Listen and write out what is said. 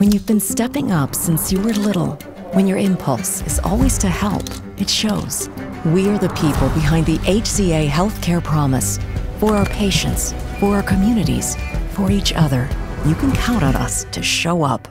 When you've been stepping up since you were little, when your impulse is always to help, it shows. We are the people behind the HCA Healthcare Promise. For our patients, for our communities, for each other. You can count on us to show up.